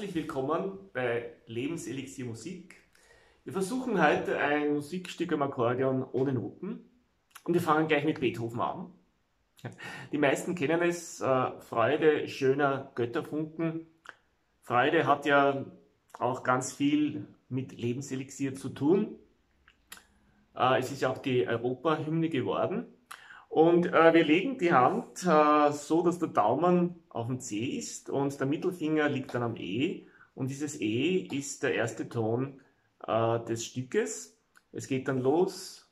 Herzlich willkommen bei Lebenselixier Musik. Wir versuchen heute ein Musikstück am Akkordeon ohne Noten und wir fangen gleich mit Beethoven an. Die meisten kennen es, äh, Freude schöner Götterfunken. Freude hat ja auch ganz viel mit Lebenselixier zu tun. Äh, es ist ja auch die Europahymne geworden. Und äh, wir legen die Hand äh, so, dass der Daumen auf dem C ist und der Mittelfinger liegt dann am E. Und dieses E ist der erste Ton äh, des Stückes. Es geht dann los.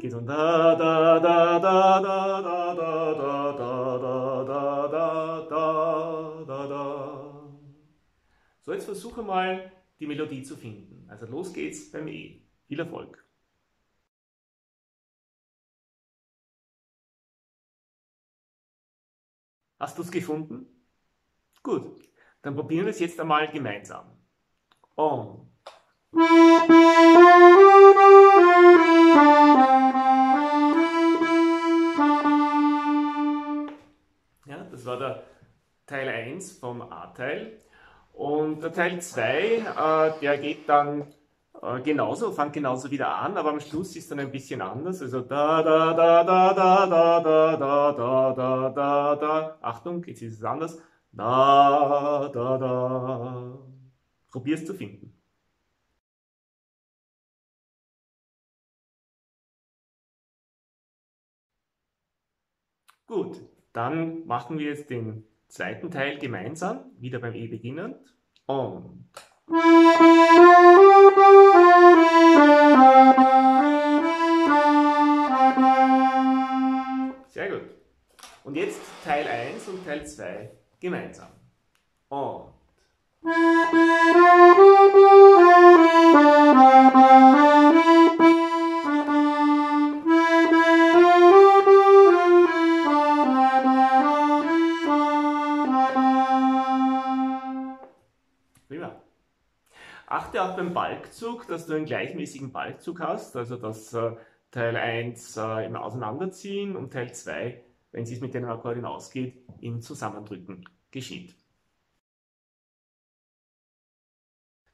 Geht dann da da da da da da da da da da da da da da. So, jetzt versuche mal die Melodie zu finden. Also los geht's beim E. Viel Erfolg. Hast du es gefunden? Gut, dann probieren wir es jetzt einmal gemeinsam. Und. Ja, das war der Teil 1 vom A-Teil. Und der Teil 2, äh, der geht dann äh, genauso, fängt genauso wieder an, aber am Schluss ist dann ein bisschen anders. Also da, da, da, da, da, da, da, da, da, da, da, da. Achtung, jetzt ist es anders. Da, da, da. Probier's zu finden. Gut, dann machen wir jetzt den zweiten Teil gemeinsam, wieder beim E beginnend. Und. Sehr gut. Und jetzt Teil 1 und Teil 2 gemeinsam. Und. Auch beim Balkzug, dass du einen gleichmäßigen Balkzug hast, also dass äh, Teil 1 äh, im Auseinanderziehen und Teil 2, wenn es mit dem Akkordeon ausgeht, im Zusammendrücken geschieht.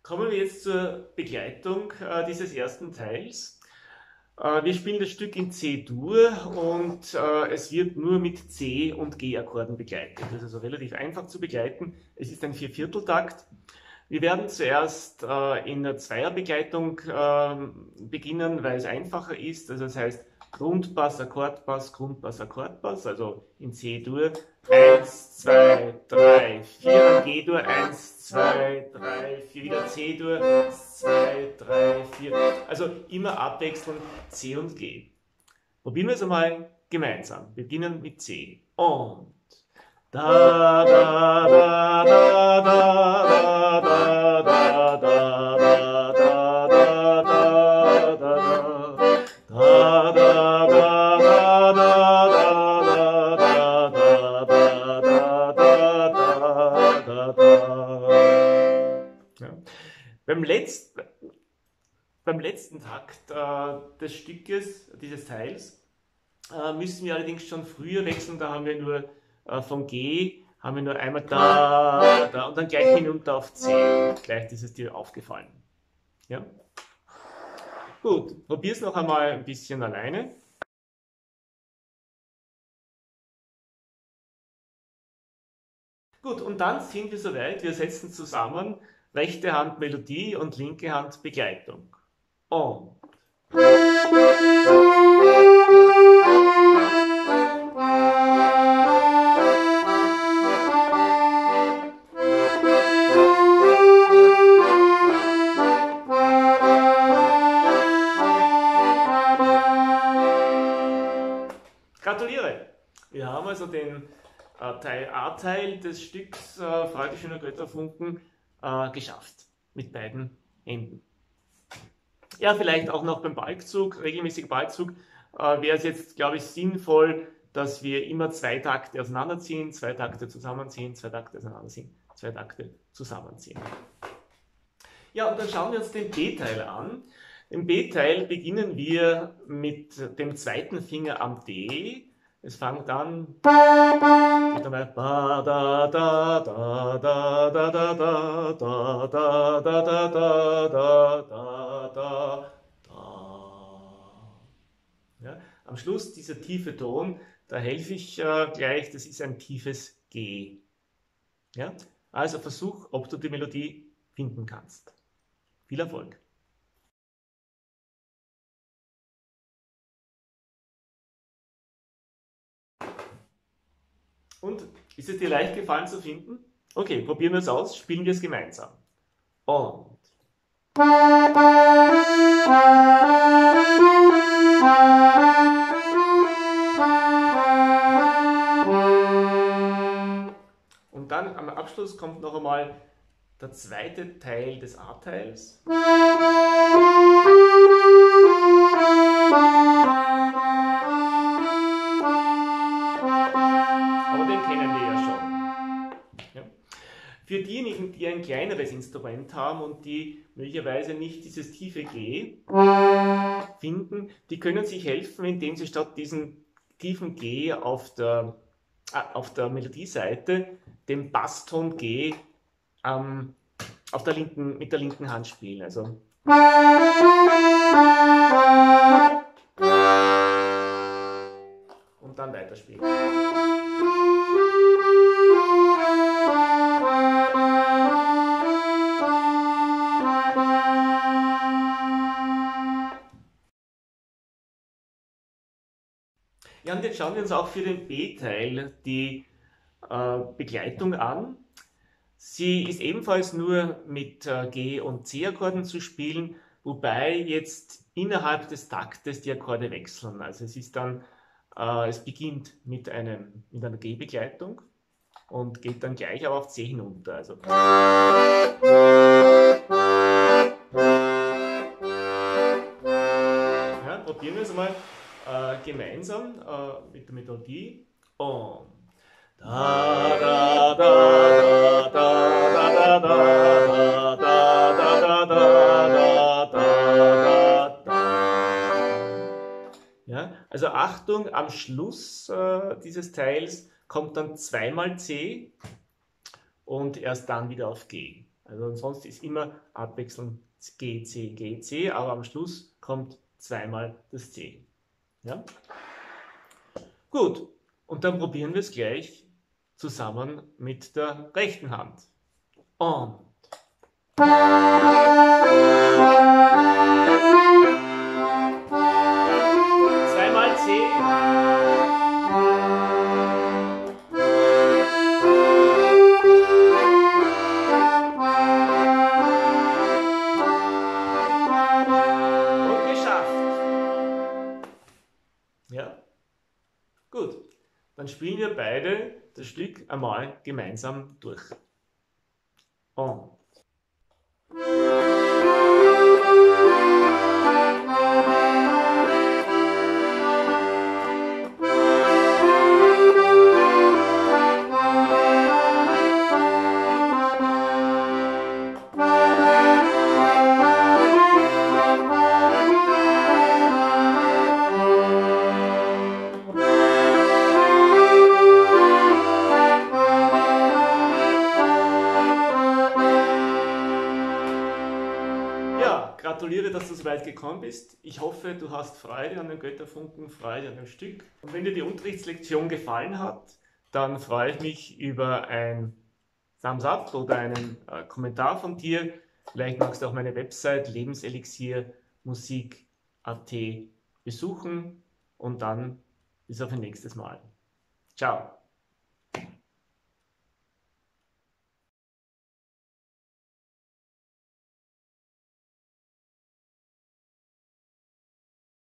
Kommen wir jetzt zur Begleitung äh, dieses ersten Teils. Äh, wir spielen das Stück in C-Dur und äh, es wird nur mit C- und G-Akkorden begleitet. Das ist also relativ einfach zu begleiten. Es ist ein Viervierteltakt. Wir werden zuerst äh, in der Zweierbegleitung äh, beginnen, weil es einfacher ist. Also das heißt Grundbass, Akkordbass, Grundbass, Akkordbass, also in C-Dur 1, 2, 3, 4, G-Dur 1, 2, 3, 4, wieder C-Dur 1, 2, 3, 4. Also immer abwechselnd C und G. Probieren wir es einmal gemeinsam. Wir beginnen mit C. Und da da da da da Beim letzten, beim letzten Takt äh, des Stückes, dieses Teils, äh, müssen wir allerdings schon früher wechseln, da haben wir nur äh, von G haben wir nur einmal da, da und dann gleich hinunter auf C. Vielleicht ist es dir aufgefallen. Ja? Gut, probier's noch einmal ein bisschen alleine. Gut, und dann sind wir soweit. Wir setzen zusammen rechte Hand Melodie und linke Hand Begleitung. Und. Teil A-Teil des Stücks äh, Freude schöner Götterfunken äh, geschafft. Mit beiden Händen. Ja, vielleicht auch noch beim Balkzug, regelmäßiger Balkzug, äh, wäre es jetzt, glaube ich, sinnvoll, dass wir immer zwei Takte auseinanderziehen, zwei Takte zusammenziehen, zwei Takte auseinanderziehen, zwei Takte zusammenziehen. Ja, und dann schauen wir uns den B-Teil an. Im B-Teil beginnen wir mit dem zweiten Finger am D. Es fängt an, da. Ja, am Schluss dieser tiefe Ton, da helfe ich äh, gleich, das ist ein tiefes G. Ja? Also versuch, ob du die Melodie finden kannst. Viel Erfolg! Und ist es dir leicht gefallen zu finden? Okay, probieren wir es aus, spielen wir es gemeinsam. Und. Und dann am Abschluss kommt noch einmal der zweite Teil des A-Teils. Kleineres Instrument haben und die möglicherweise nicht dieses tiefe G finden, die können sich helfen, indem sie statt diesem tiefen G auf der, äh, auf der Melodieseite den Basston G ähm, auf der linken, mit der linken Hand spielen. Also und dann weiterspielen. Ja, und jetzt schauen wir uns auch für den B-Teil die äh, Begleitung an. Sie ist ebenfalls nur mit äh, G- und C-Akkorden zu spielen, wobei jetzt innerhalb des Taktes die Akkorde wechseln. Also es ist dann, äh, es beginnt mit, einem, mit einer G-Begleitung und geht dann gleich aber auf C hinunter. Also ja, probieren wir es mal äh, gemeinsam äh, mit der Melodie. Und da da da da da also Achtung, am Schluss äh, dieses Teils kommt dann zweimal C und erst dann wieder auf G. Also ansonsten ist immer abwechselnd G, C, G, C, aber am Schluss kommt zweimal das C. Ja? Gut, und dann probieren wir es gleich zusammen mit der rechten Hand. Und. Gut. Dann spielen wir beide das Stück einmal gemeinsam durch. Und. Gratuliere, dass du so weit gekommen bist. Ich hoffe, du hast Freude an den Götterfunken, Freude an dem Stück. Und wenn dir die Unterrichtslektion gefallen hat, dann freue ich mich über ein Thumbs up oder einen äh, Kommentar von dir. Vielleicht magst du auch meine Website lebenselixiermusik.at besuchen und dann bis auf ein nächstes Mal. Ciao.